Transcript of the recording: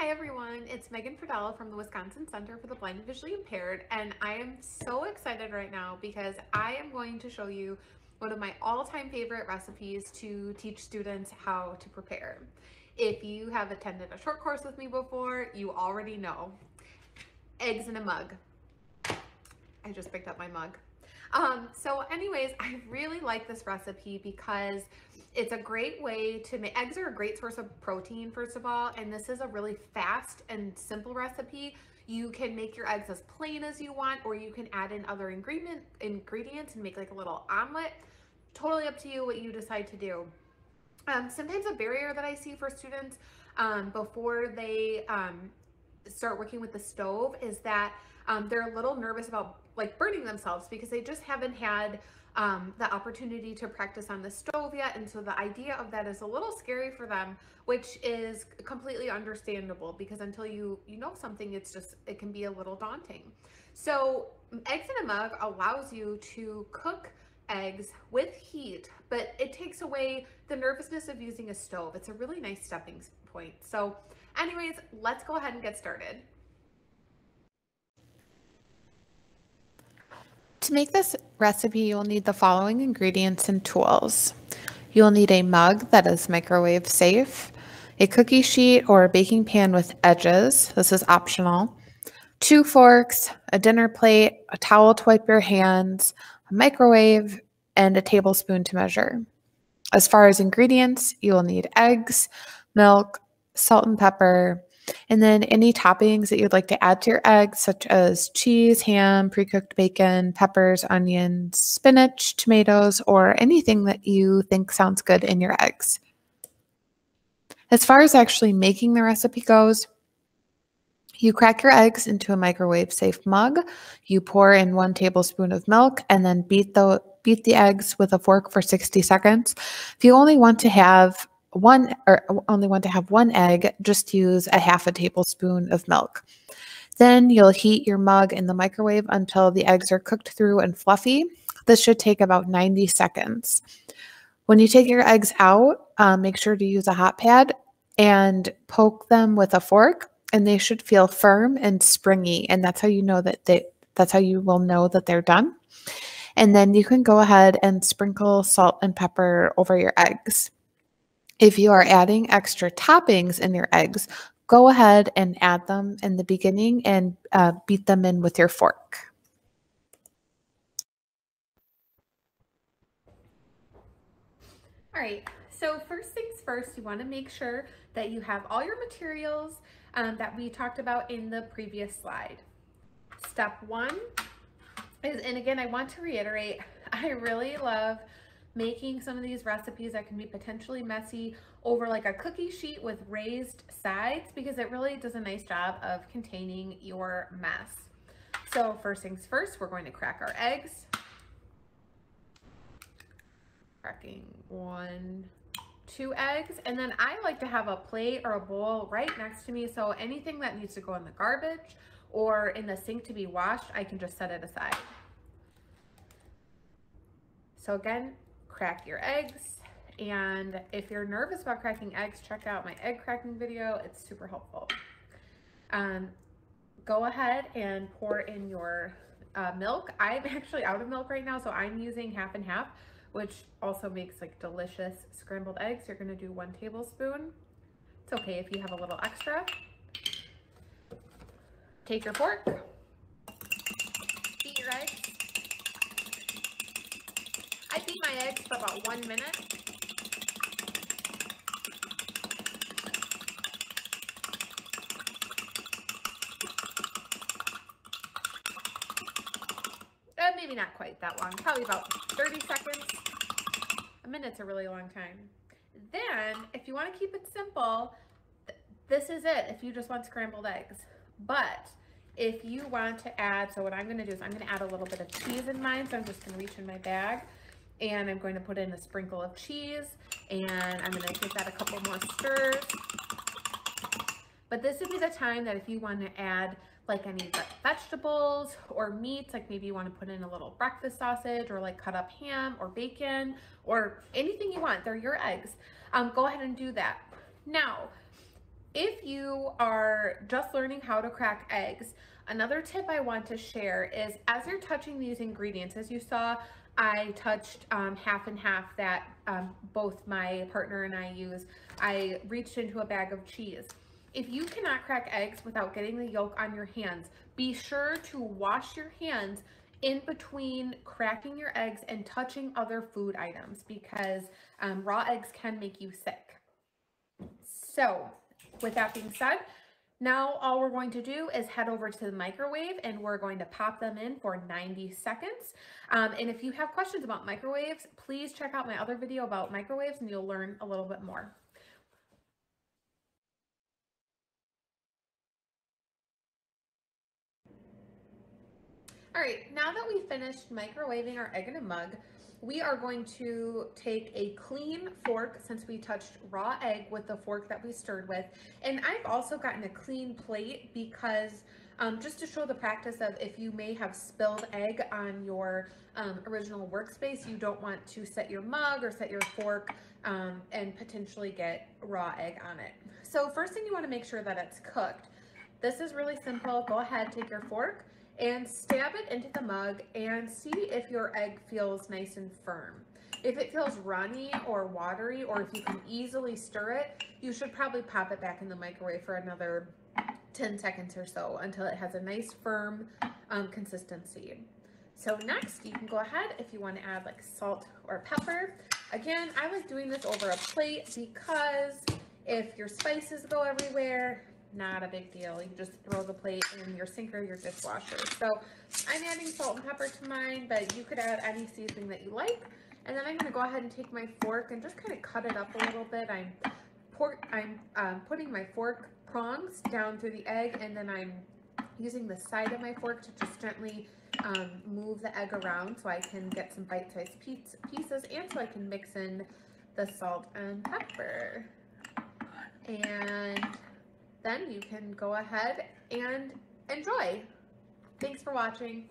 Hi everyone, it's Megan Fridella from the Wisconsin Center for the Blind and Visually Impaired and I am so excited right now because I am going to show you one of my all-time favorite recipes to teach students how to prepare. If you have attended a short course with me before, you already know. Eggs in a mug. I just picked up my mug. Um, so anyways, I really like this recipe because it's a great way to make, eggs are a great source of protein, first of all, and this is a really fast and simple recipe. You can make your eggs as plain as you want, or you can add in other ingredient, ingredients and make like a little omelet. Totally up to you what you decide to do. Um, sometimes a barrier that I see for students um, before they um, start working with the stove is that um, they're a little nervous about like burning themselves because they just haven't had um, the opportunity to practice on the stove yet. And so the idea of that is a little scary for them, which is completely understandable because until you, you know something, it's just, it can be a little daunting. So eggs in a mug allows you to cook eggs with heat, but it takes away the nervousness of using a stove. It's a really nice stepping point. So anyways, let's go ahead and get started. To make this recipe, you'll need the following ingredients and tools. You'll need a mug that is microwave safe, a cookie sheet or a baking pan with edges, this is optional, two forks, a dinner plate, a towel to wipe your hands, a microwave, and a tablespoon to measure. As far as ingredients, you will need eggs, milk, salt and pepper, and then any toppings that you'd like to add to your eggs, such as cheese, ham, pre cooked bacon, peppers, onions, spinach, tomatoes, or anything that you think sounds good in your eggs. As far as actually making the recipe goes, you crack your eggs into a microwave safe mug. You pour in one tablespoon of milk and then beat the beat the eggs with a fork for 60 seconds. If you only want to have one or only want to have one egg, just use a half a tablespoon of milk. Then you'll heat your mug in the microwave until the eggs are cooked through and fluffy. This should take about 90 seconds. When you take your eggs out, um, make sure to use a hot pad and poke them with a fork and they should feel firm and springy and that's how you know that they that's how you will know that they're done. And then you can go ahead and sprinkle salt and pepper over your eggs. If you are adding extra toppings in your eggs, go ahead and add them in the beginning and uh, beat them in with your fork. All right, so first things first, you wanna make sure that you have all your materials um, that we talked about in the previous slide. Step one is, and again, I want to reiterate, I really love making some of these recipes that can be potentially messy over like a cookie sheet with raised sides because it really does a nice job of containing your mess. So first things first, we're going to crack our eggs. Cracking one, two eggs. And then I like to have a plate or a bowl right next to me. So anything that needs to go in the garbage or in the sink to be washed, I can just set it aside. So again, crack your eggs. And if you're nervous about cracking eggs, check out my egg cracking video. It's super helpful. Um, go ahead and pour in your uh, milk. I'm actually out of milk right now, so I'm using half and half, which also makes like delicious scrambled eggs. You're gonna do one tablespoon. It's okay if you have a little extra. Take your fork, beat your eggs. I beat my eggs for about one minute. Uh, maybe not quite that long, probably about 30 seconds. A minute's a really long time. Then, if you want to keep it simple, th this is it if you just want scrambled eggs. But if you want to add, so what I'm going to do is I'm going to add a little bit of cheese in mine. So I'm just going to reach in my bag and I'm going to put in a sprinkle of cheese and I'm going to give that a couple more stirs. But this would be the time that if you want to add like any vegetables or meats, like maybe you want to put in a little breakfast sausage or like cut up ham or bacon or anything you want, they're your eggs. Um, go ahead and do that. Now, if you are just learning how to crack eggs, another tip I want to share is as you're touching these ingredients, as you saw, I touched um, half and half that um, both my partner and I use. I reached into a bag of cheese. If you cannot crack eggs without getting the yolk on your hands, be sure to wash your hands in between cracking your eggs and touching other food items because um, raw eggs can make you sick. So with that being said, now all we're going to do is head over to the microwave and we're going to pop them in for 90 seconds. Um, and if you have questions about microwaves, please check out my other video about microwaves and you'll learn a little bit more. All right, now that we've finished microwaving our egg in a mug, we are going to take a clean fork since we touched raw egg with the fork that we stirred with. And I've also gotten a clean plate because um, just to show the practice of if you may have spilled egg on your um, original workspace, you don't want to set your mug or set your fork um, and potentially get raw egg on it. So first thing you want to make sure that it's cooked. This is really simple. Go ahead, take your fork, and stab it into the mug and see if your egg feels nice and firm. If it feels runny or watery, or if you can easily stir it, you should probably pop it back in the microwave for another 10 seconds or so until it has a nice firm um, consistency. So next, you can go ahead if you want to add like salt or pepper. Again, I was doing this over a plate because if your spices go everywhere, not a big deal. You just throw the plate in your sink or your dishwasher. So I'm adding salt and pepper to mine, but you could add any seasoning that you like. And then I'm going to go ahead and take my fork and just kind of cut it up a little bit. I'm I'm um, putting my fork prongs down through the egg and then I'm using the side of my fork to just gently um, move the egg around so I can get some bite-sized pieces and so I can mix in the salt and pepper. And then you can go ahead and enjoy. Thanks for watching.